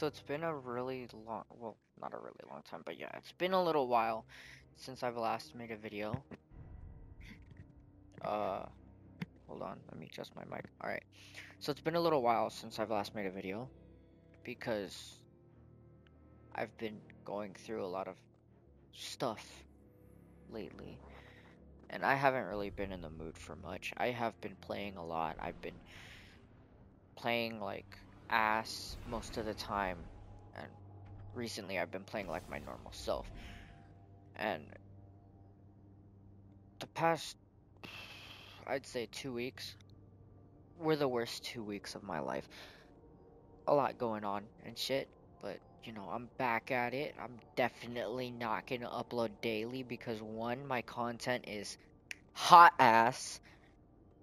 So it's been a really long, well, not a really long time, but yeah, it's been a little while since I've last made a video. Uh, hold on, let me adjust my mic. Alright, so it's been a little while since I've last made a video because I've been going through a lot of stuff lately. And I haven't really been in the mood for much. I have been playing a lot. I've been playing like ass most of the time. And recently I've been playing like my normal self. And the past, I'd say two weeks, were the worst two weeks of my life. A lot going on and shit. But you know, I'm back at it. I'm definitely not gonna upload daily because one, my content is hot ass,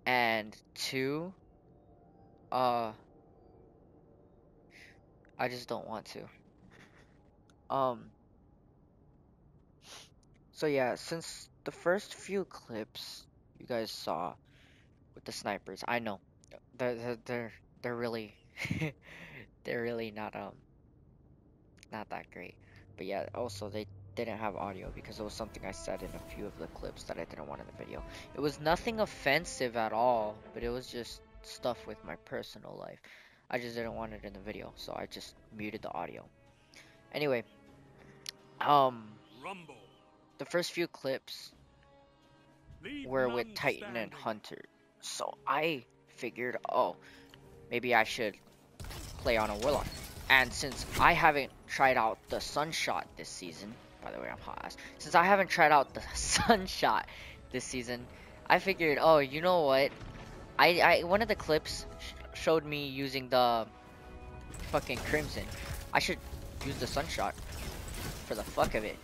and two, uh, I just don't want to. Um, so yeah, since the first few clips you guys saw with the snipers, I know they're they're they're really they're really not um not that great. But yeah, also they didn't have audio because it was something I said in a few of the clips that I didn't want in the video. It was nothing offensive at all, but it was just stuff with my personal life. I just didn't want it in the video, so I just muted the audio. Anyway, um, Rumble. the first few clips Leave were with Titan standing. and Hunter, so I figured, oh, maybe I should play on a Warlock. And since I haven't tried out the Sunshot this season, by the way, I'm hot ass. Since I haven't tried out the Sunshot this season, I figured, oh, you know what? I, I one of the clips showed me using the fucking Crimson. I should use the Sunshot for the fuck of it.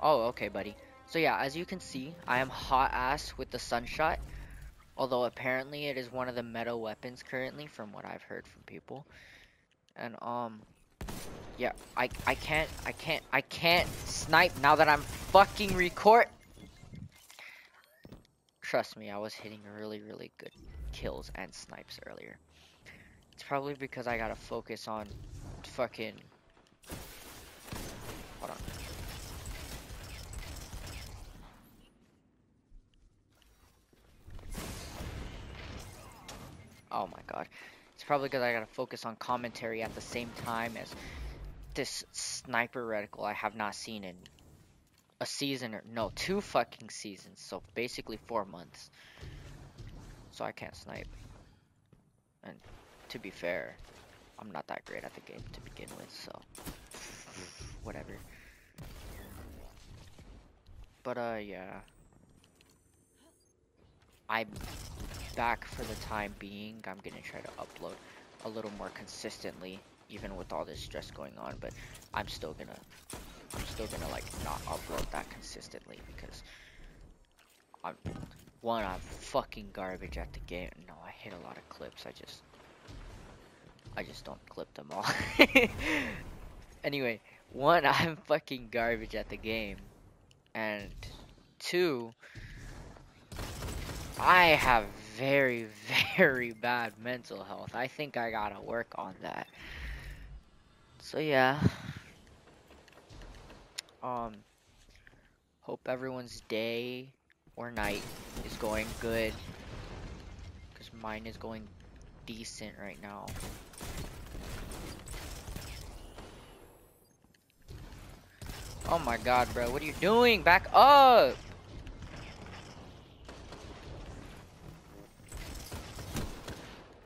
Oh, okay, buddy. So yeah, as you can see, I am hot ass with the Sunshot. Although apparently it is one of the meta weapons currently, from what I've heard from people. And um yeah, I I can't I can't I can't snipe now that I'm fucking record Trust me, I was hitting really really good kills and snipes earlier. It's probably because I gotta focus on fucking Hold on. Oh my god. It's probably because I gotta focus on commentary at the same time as this sniper reticle I have not seen in a season or no, two fucking seasons. So basically four months. So I can't snipe. And to be fair, I'm not that great at the game to begin with, so whatever. But uh yeah. I'm back for the time being. I'm gonna try to upload a little more consistently, even with all this stress going on. But I'm still gonna, I'm still gonna like not upload that consistently because I'm one. I'm fucking garbage at the game. No, I hit a lot of clips. I just, I just don't clip them all. anyway, one, I'm fucking garbage at the game, and two. I have very, very bad mental health. I think I gotta work on that. So yeah. Um, hope everyone's day or night is going good. Because mine is going decent right now. Oh my god, bro. What are you doing? Back up!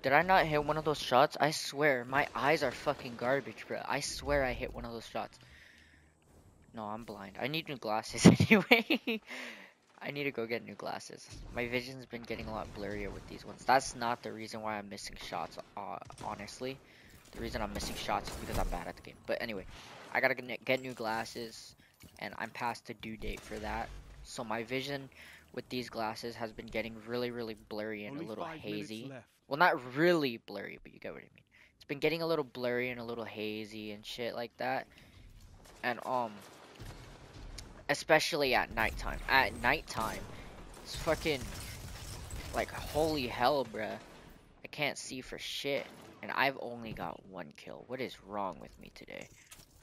Did I not hit one of those shots? I swear, my eyes are fucking garbage, bro. I swear I hit one of those shots. No, I'm blind. I need new glasses anyway. I need to go get new glasses. My vision's been getting a lot blurrier with these ones. That's not the reason why I'm missing shots, uh, honestly. The reason I'm missing shots is because I'm bad at the game. But anyway, I gotta get new glasses, and I'm past the due date for that. So my vision with these glasses has been getting really, really blurry and Only a little hazy. Well, not really blurry, but you get what I mean. It's been getting a little blurry and a little hazy and shit like that. And, um, especially at nighttime. At nighttime, it's fucking, like, holy hell, bruh. I can't see for shit. and I've only got one kill. What is wrong with me today?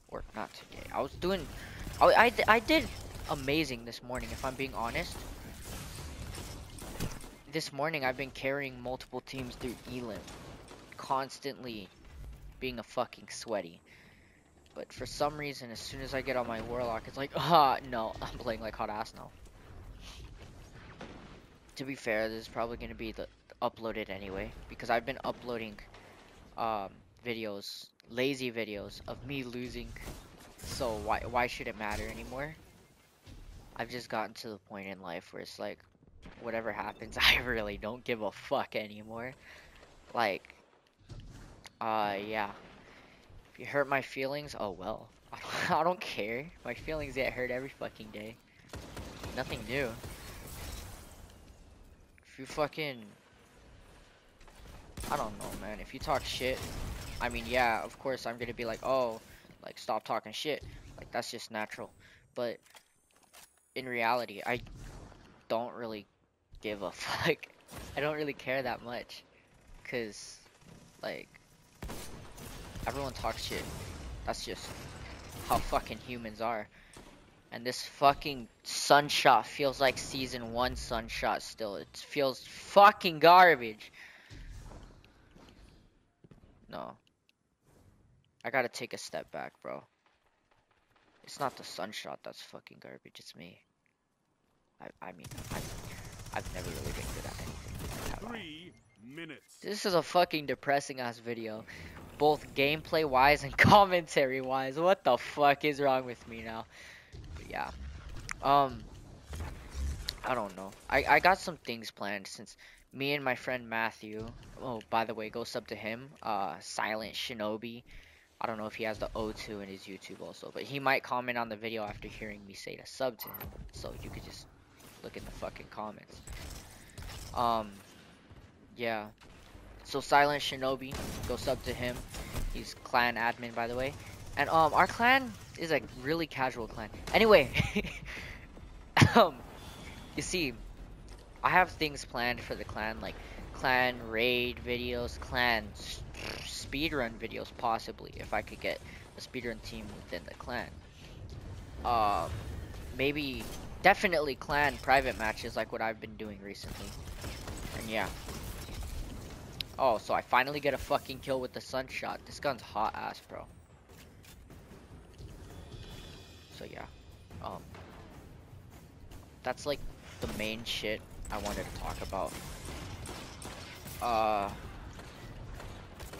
Or not today. I was doing, I, I, I did amazing this morning, if I'm being honest. This morning, I've been carrying multiple teams through Elim. Constantly being a fucking sweaty. But for some reason, as soon as I get on my Warlock, it's like, ah, no, I'm playing like hot ass now. To be fair, this is probably going to be the uploaded anyway, because I've been uploading um, videos, lazy videos of me losing. So why why should it matter anymore? I've just gotten to the point in life where it's like, whatever happens, I really don't give a fuck anymore. Like, uh, yeah. If you hurt my feelings, oh well. I don't, I don't care. My feelings get hurt every fucking day. Nothing new. If you fucking... I don't know, man. If you talk shit, I mean, yeah, of course I'm gonna be like, oh, like, stop talking shit. Like, that's just natural. But, in reality, I don't really give a fuck. I don't really care that much. Cause, like, everyone talks shit. That's just how fucking humans are. And this fucking sunshot feels like season one sunshot still. It feels fucking garbage. No. I gotta take a step back, bro. It's not the sunshot that's fucking garbage, it's me. I, I mean, I, I've never really been good at anything. Three minutes. This is a fucking depressing ass video. Both gameplay wise and commentary wise. What the fuck is wrong with me now? But yeah. Um, I don't know. I, I got some things planned since me and my friend Matthew. Oh, by the way, go sub to him. Uh, Silent Shinobi. I don't know if he has the O2 in his YouTube also, but he might comment on the video after hearing me say to sub to him. So you could just look in the fucking comments. Um, yeah. So Silent Shinobi, go sub to him. He's clan admin, by the way. And um, our clan is a really casual clan. Anyway, um, you see, I have things planned for the clan, like clan raid videos, clan speedrun videos, possibly, if I could get a speedrun team within the clan. Um, maybe, definitely clan private matches like what I've been doing recently. And yeah. Oh, so I finally get a fucking kill with the sunshot. This gun's hot ass, bro. So yeah. Um, that's like the main shit I wanted to talk about. Uh,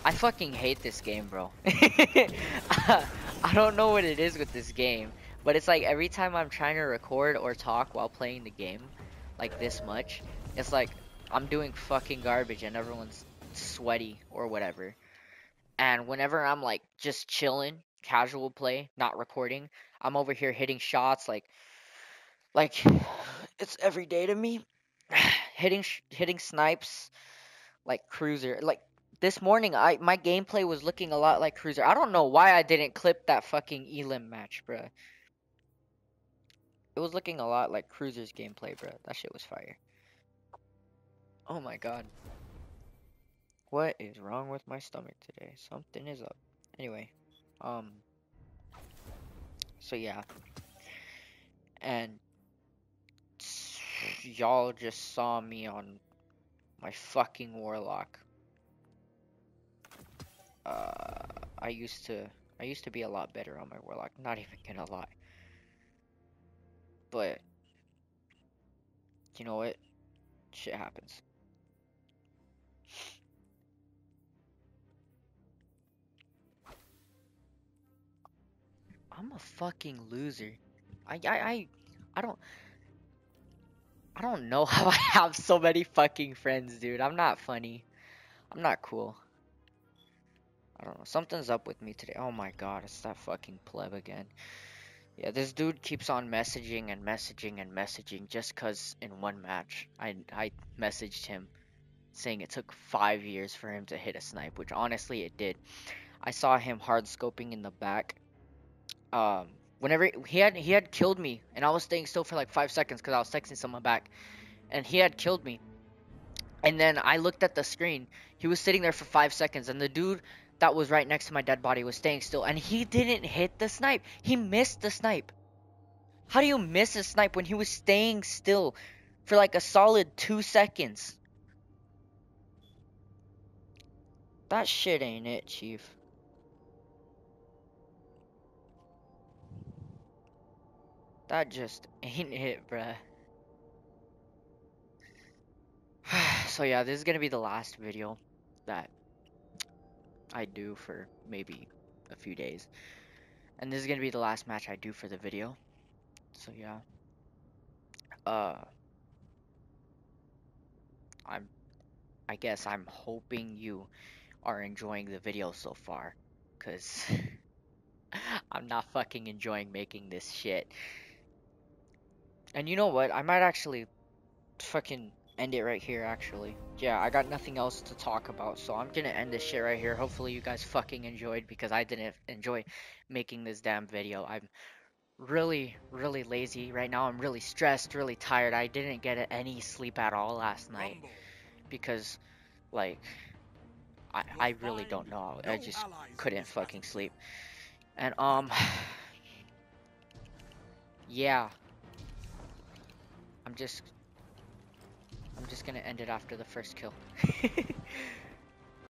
I fucking hate this game, bro. I don't know what it is with this game, but it's like every time I'm trying to record or talk while playing the game, like this much, it's like I'm doing fucking garbage and everyone's sweaty or whatever. And whenever I'm like just chilling, casual play, not recording, I'm over here hitting shots like like it's every day to me. hitting hitting snipes like cruiser. Like this morning I my gameplay was looking a lot like cruiser. I don't know why I didn't clip that fucking Elim match, bruh. It was looking a lot like cruiser's gameplay, bruh. That shit was fire. Oh my god. What is wrong with my stomach today? Something is up. Anyway, um, so yeah, and y'all just saw me on my fucking warlock. Uh, I used to, I used to be a lot better on my warlock. Not even gonna lie. But you know what? Shit happens. I'm a fucking loser. I, I, I, I don't, I don't know how I have so many fucking friends, dude. I'm not funny. I'm not cool. I don't know. Something's up with me today. Oh my god, it's that fucking pleb again. Yeah, this dude keeps on messaging and messaging and messaging just cause in one match I I messaged him saying it took five years for him to hit a snipe, which honestly it did. I saw him hard scoping in the back um, whenever he had he had killed me, and I was staying still for like five seconds because I was texting someone back, and he had killed me. And then I looked at the screen. He was sitting there for five seconds, and the dude that was right next to my dead body was staying still, and he didn't hit the snipe. He missed the snipe. How do you miss a snipe when he was staying still for like a solid two seconds? That shit ain't it, Chief. That just ain't it, bruh. so yeah, this is gonna be the last video that I do for maybe a few days. And this is gonna be the last match I do for the video. So yeah. Uh I'm I guess I'm hoping you are enjoying the video so far. Cause I'm not fucking enjoying making this shit. And you know what? I might actually fucking end it right here actually. Yeah, I got nothing else to talk about, so I'm gonna end this shit right here. Hopefully you guys fucking enjoyed because I didn't enjoy making this damn video. I'm really, really lazy right now. I'm really stressed, really tired. I didn't get any sleep at all last night because, like, I, I really don't know. I just couldn't fucking sleep. And, um, yeah. I'm just I'm just gonna end it after the first kill.